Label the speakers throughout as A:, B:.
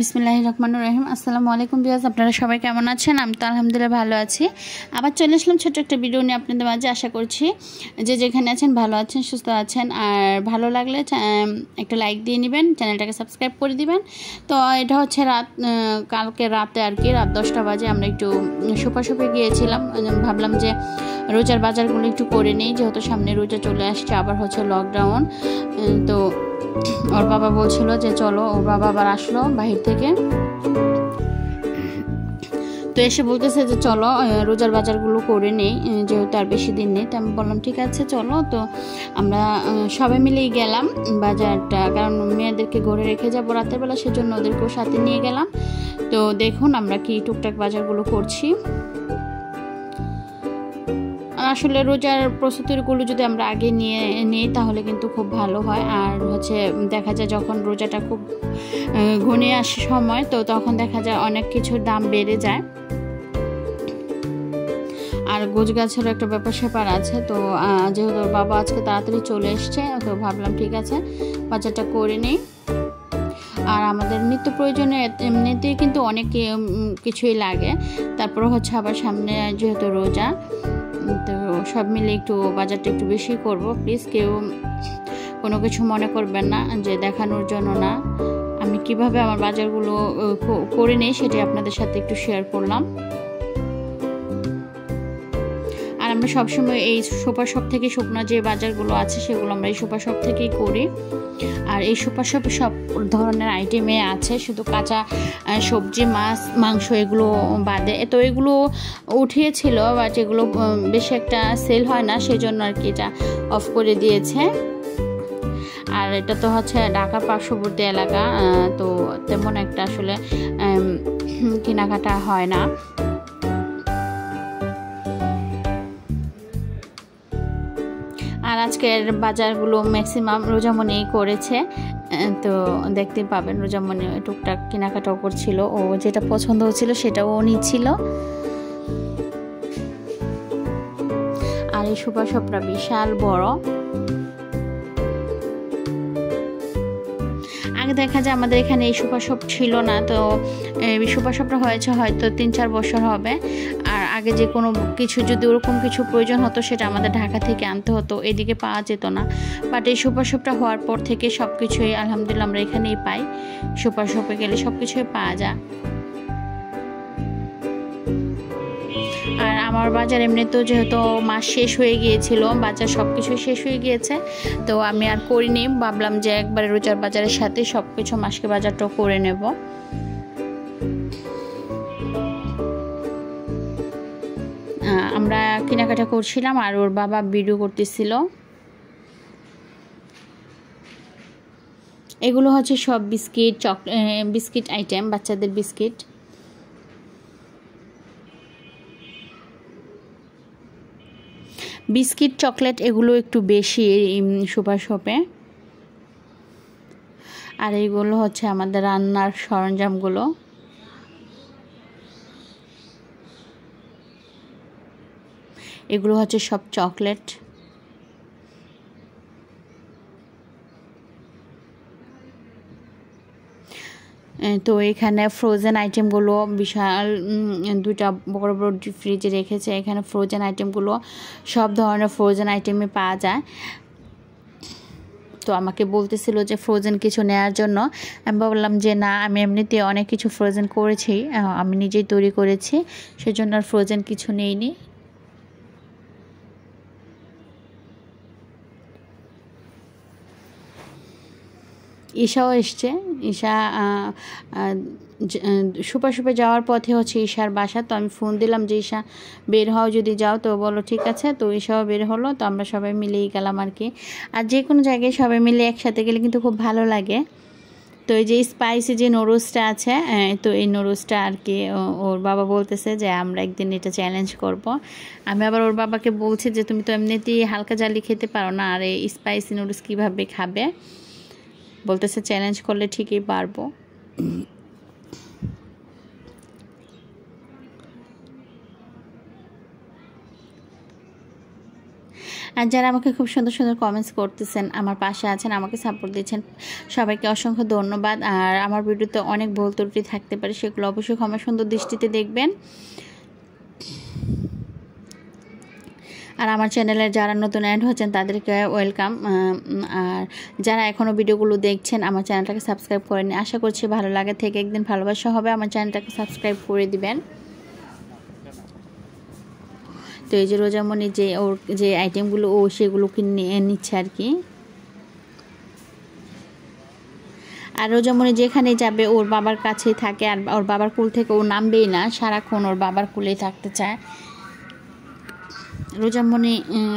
A: বিসমিল্লাহ রহমান রহিম। আসসালামু আলাইকুম বিয়াজ আপনারা সবাই কেমন আছেন? আমি তো আলহামদুলিল্লাহ ভালো আছি। আবার চলে আসলাম ছোট্ট একটা ভিডিও নিয়ে আপনাদের মাঝে, আশা করছি যে যেখানে আছেন ভালো আছেন, সুস্থ আছেন। আর ভালো লাগলে একটা লাইক দিয়ে নেবেন, চ্যানেলটাকে সাবস্ক্রাইব করে দিবেন। তো এটা হচ্ছে রাত কালকে রাতে আর কি, রাত দশটা বাজে, আমরা একটু সুপাশুপে গিয়েছিলাম। ভাবলাম যে রোজার বাজারগুলো একটু করে নিই, যেহেতু সামনে রোজা চলে আসছে, আবার হচ্ছে লকডাউন তো ওর বাবা বলছিল যে চলো, ওর বাবা আবার আসলো বাহির থেকে। তো এসে বলতেছে যে চলো রোজার বাজারগুলো করে নেই যেহেতু আর বেশি দিন নেই, তো আমি বললাম, ঠিক আছে, চলো। তো আমরা সবাই মিলেই গেলাম বাজারটা, কারণ মেয়েদেরকে ঘরে রেখে যাব রাতের বেলা, সেজন্য ওদেরকেও সাথে নিয়ে গেলাম। তো দেখুন আমরা কি টুকটাক বাজারগুলো করছি। আসলে রোজার প্রস্তুতিগুলো যদি আমরা আগে নিয়ে নিই, তাহলে কিন্তু খুব ভালো হয়। আর হচ্ছে দেখা যায় যখন রোজাটা খুব ঘনিয়ে আসে সময়, তো তখন দেখা যায় অনেক কিছুর দাম বেড়ে যায়। আর গোছ গাছেরও একটা ব্যাপার স্যাপার আছে, তো যেহেতু বাবা আজকে তাড়াতাড়ি চলে এসছে, তো ভাবলাম ঠিক আছে, বাজারটা করে নিই। আর আমাদের নিত্য প্রয়োজনে এমনিতেই কিন্তু অনেক কিছুই লাগে। তারপরে হচ্ছে আবার সামনে যেহেতু রোজা তো সব মিলে একটু বাজারটা একটু বেশি করব প্লিজ কেউ কোনো কিছু মনে করবেন না যে দেখানোর জন্য না। আমি কীভাবে আমার বাজারগুলো করে নিই সেটি আপনাদের সাথে একটু শেয়ার করলাম। আমরা সবসময় এই সুপার শপ থেকে শুকনো যে বাজারগুলো আছে, সেগুলো আমরা এই সুপার শপ থেকেই করি। আর এই সুপার শপে সব ধরনের আইটেমে আছে, শুধু কাঁচা সবজি, মাছ, মাংস এগুলো বাদে। তো এগুলো উঠিয়েছিল বাট এগুলো বেশি একটা সেল হয় না সেই জন্য আর কি এটা অফ করে দিয়েছে। আর এটা তো হচ্ছে ঢাকা পার্শ্ববর্তী এলাকা তো তেমন একটা আসলে কেনাকাটা হয় না। আজকের বাজারগুলো ম্যাক্সিমাম রোজামণি করেছে। তো দেখতে পাবেন রোজামণি টুকটাক কেনাকাটাও করছিল। ও যেটা পছন্দ হচ্ছিল সেটাও ও নিচ্ছিল আর এই সুপার শপটা বিশাল বড়। আগে দেখা যায় আমাদের এখানে এই সুপার শপ ছিল না, তো, এই সুপার শপটা হয়েছে হয়তো তিন চার বছর হবে। আগে যে কোনো কিছু যদি ওরকম কিছু প্রয়োজন হতো, সেটা আমাদের ঢাকা থেকে আনতে হতো, এদিকে পাওয়া যেত না। বাট এই সুপার শপটা হওয়ার পর থেকে সব কিছুই আলহামদুলিল্লাহ আমরা এখানেই পাই। সুপার শপে গেলে সব কিছুই পাওয়া যায়। আর আমার বাজার এমনিতেও যেহেতু মাস শেষ হয়ে গিয়েছিল, বাজার সব কিছু শেষ হয়ে গিয়েছে, তো আমি আর করিনি। ভাবলাম যে একবারে রোজার বাজারের সাথে সব কিছু মাসকে বাজারটাও করে নেব। আমরা কেনাকাটা করছিলাম আর ওর বাবা ভিডিও করতেছিল। এগুলো হচ্ছে সব বিস্কিট, চক বিস্কিট আইটেম, বাচ্চাদের বিস্কিট। বিস্কিট, চকলেট এগুলো একটু বেশি সুপার শপে। আর এইগুলো হচ্ছে আমাদের রান্নার সরঞ্জামগুলো। এগুলো হচ্ছে সব চকলেট। তো এখানে ফ্রোজেন আইটেমগুলো বিশাল দুইটা বড় বড় ফ্রিজে রেখেছে। এখানে ফ্রোজেন আইটেমগুলো সব ধরনের ফ্রোজেন আইটেমে পাওয়া যায়। তো আমাকে বলতেছিল যে ফ্রোজেন কিছু নেওয়ার জন্য। আমি বললাম যে না, আমি এমনিতে অনেক কিছু ফ্রোজেন করেছি আমি নিজেই তৈরি করেছি, সেজন্য আর ফ্রোজেন কিছু নেইনি। ঈশাও এসছে। ঈশা সুপা সুপে যাওয়ার পথে হচ্ছে ঈশার বাসা। তো আমি ফোন দিলাম যে, ঈশা, বের হও যদি যাও। তো বলো ঠিক আছে। তো ঈশাও বের হলো। তো আমরা সবাই মিলেই গেলাম আর কি। আর যে কোনো জায়গায় সবাই মিলে একসাথে গেলে কিন্তু খুব ভালো লাগে। তো এই যে স্পাইসি যে নুডলসটা আছে তো এই নুডলসটা আর কি ওর বাবা বলতেছে যে, আমরা একদিন এটা চ্যালেঞ্জ করব। আমি আবার ওর বাবাকে বলছি যে, তুমি তো এমনিতেই হালকা জালি খেতে পারো না। আর এই স্পাইসি নুডলস কীভাবে খাবে? বলতেছে চ্যালেঞ্জ করলে ঠিকই পারব। আর যারা আমাকে খুব সুন্দর সুন্দর কমেন্টস করতেছেন, আমার পাশে আছেন, আমাকে সাপোর্ট দিচ্ছেন, সবাইকে অসংখ্য ধন্যবাদ। আর আমার ভিডিওতে অনেক ভুল ত্রুটি থাকতে পারে, সেগুলো অবশ্যই ক্ষমা সুন্দর দৃষ্টিতে দেখবেন। আর আমার চ্যানেলে যারা নতুন অ্যাড হচ্ছেন তাদেরকে ওয়েলকাম আর যারা এখনও ভিডিওগুলো দেখছেন, আমার চ্যানেলটাকে সাবস্ক্রাইব করেনি আশা করছি ভালো লাগে। থেকে একদিন ভালোবাসা হবে, আমার চ্যানেলটাকে সাবস্ক্রাইব করে দিবেন। তো এই যে রোজামণি যে ওর, যে আইটেমগুলো ও সেগুলো কিনে নিচ্ছে আর কি। আর রোজামণি যেখানে যাবে, ওর বাবার কাছেই থাকে, আর ওর বাবার কুল থেকে ও নামবেই না, সারাক্ষণ ওর বাবার কুলেই থাকতে চায়। রোজামণি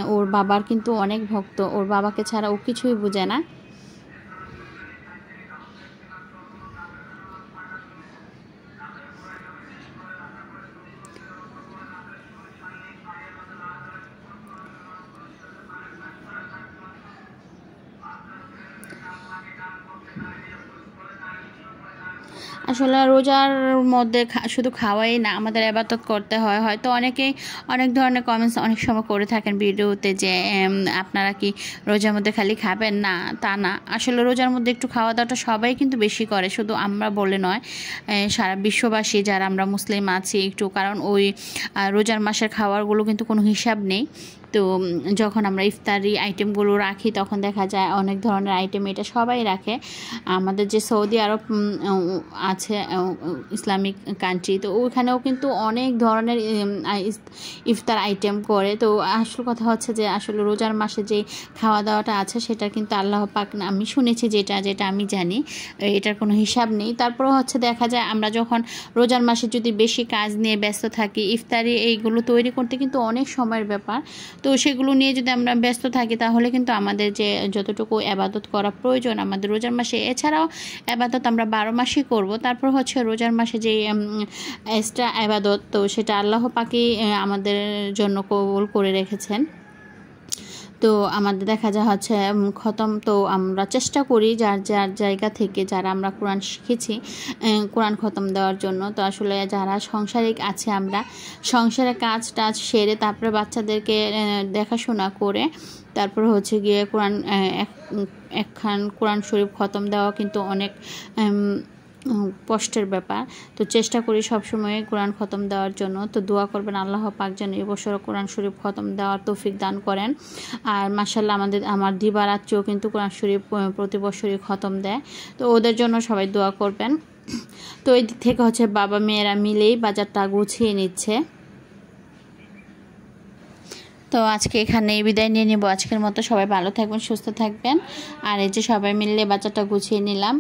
A: ওর বাবার কিন্তু অনেক ভক্ত ওর বাবাকে ছাড়া ও কিছুই বোঝে না। আসলে রোজার মধ্যে শুধু খাওয়াই না, আমাদের আবাদত করতে হয়। হয়তো অনেকেই অনেক ধরনের কমেন্টস অনেক সময় করে থাকেন ভিডিওতে যে আপনারা কি রোজার মধ্যে খালি খাবেন? না, তা না। আসলে রোজার মধ্যে একটু খাওয়া দাওয়াটা সবাই কিন্তু বেশি করে, শুধু আমরা বলে নয় সারা বিশ্ববাসী যারা আমরা মুসলিম আছি, একটু, কারণ ওই রোজার মাসের খাওয়ারগুলো কিন্তু কোনো হিসাব নেই। তো যখন আমরা ইফতারি আইটেমগুলো রাখি, তখন দেখা যায় অনেক ধরনের আইটেম এটা সবাই রাখে। আমাদের যে সৌদি আরব আছে ইসলামিক কান্ট্রি তো ওইখানেও কিন্তু অনেক ধরনের ইফতার আইটেম করে। তো আসল কথা হচ্ছে যে, আসলে রোজার মাসে যে খাওয়া দাওয়াটা আছে, সেটা কিন্তু আল্লাহ পাক আমি শুনেছি যেটা যেটা আমি জানি, এটার কোনো হিসাব নেই। তারপরে হচ্ছে দেখা যায়, আমরা যখন রোজার মাসে যদি বেশি কাজ নিয়ে ব্যস্ত থাকি, ইফতারি এইগুলো তৈরি করতে কিন্তু অনেক সময়ের ব্যাপার। তো সেগুলো নিয়ে যদি আমরা ব্যস্ত থাকি, তাহলে কিন্তু আমাদের যে যতটুকু আবাদত করা প্রয়োজন আমাদের রোজার মাসে, এছাড়াও আবাদত আমরা বারো মাসই করব। তারপর হচ্ছে রোজার মাসে যে এক্সট্রা আবাদত, তো সেটা আল্লাহ পাকি আমাদের জন্য কবল করে রেখেছেন। তো আমাদের দেখা যা হচ্ছে খতম। তো আমরা চেষ্টা করি যার যার জায়গা থেকে যারা আমরা কোরআন শিখেছি কোরআন খতম দেওয়ার জন্য। তো আসলে যারা সংসারিক আছে আমরা সংসারে কাজ টাজ সেরে তারপরে বাচ্চাদেরকে দেখাশোনা করে তারপর হচ্ছে গিয়ে কোরআন একখান কোরআন শরীফ খতম দেওয়া কিন্তু অনেক কষ্টের ব্যাপার। তো চেষ্টা করি সবসময় কোরআন খতম দেওয়ার জন্য। তো দোয়া করবেন, আল্লাহ পাক যেন এবছর কোরআন শরীফ খতম দেওয়ার তৌফিক দান করেন। আর মাসাল্লাহ আমাদের, আমার দিবারাত্রিও কিন্তু কোরআন শরীফ প্রতি বছরই খতম দেয়। তো ওদের জন্য সবাই দোয়া করবেন। তো এই দিক থেকে হচ্ছে বাবা মেয়েরা মিলেই বাজারটা গুছিয়ে নিচ্ছে। তো আজকে এখানে এই বিদায় নিয়ে নেব। আজকের মতো সবাই ভালো থাকবেন, সুস্থ থাকবেন। আর এই যে সবাই মিললে বাচ্চাটা গুছিয়ে নিলাম।